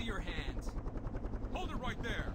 see your hand. Hold it right there!